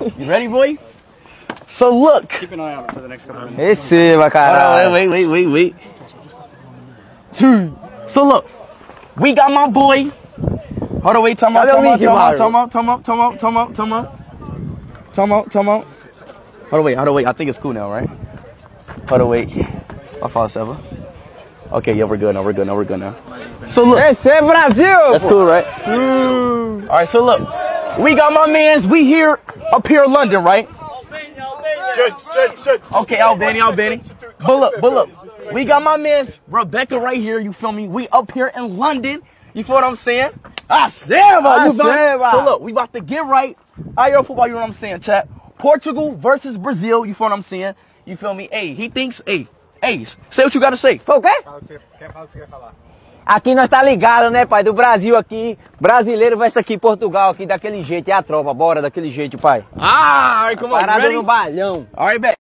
You ready, boy? So look. Keep an eye out for the next couple minutes. Receba, Hold caralho. on, wait, wait, wait, wait, wait. So look, we got my boy. Hold on, wait, time out, Cadê o time out, Mickey time out, Mario? time out, time out, time out, time out, time out. Time out, time out. Hold on, wait, hold on, wait. I think it's cool now, right? Hold on, wait. My fault, Seba. Okay, yeah, we're good now, we're good now, we're good now. So look, Esse é Brasil! that's cool, right? All right, so look, we got my mans. We here up here in London, right? Okay, Albany, Albany. But look, but look, we got my mans Receba right here. You feel me? We up here in London. You feel what I'm saying? Seba, you feel me? Seba. So look, we about to get right. I your football. You know what I'm saying, chat? Portugal versus Brazil. You feel what I'm saying? You feel me? Hey, he thinks. Hey, hey, say what you gotta say. Foi Aqui nós tá ligado, né, pai? Do Brasil aqui. Brasileiro vai aqui Portugal aqui daquele jeito. É a tropa. Bora daquele jeito, pai. Ah, on. You Parada ready? no balhão. All right.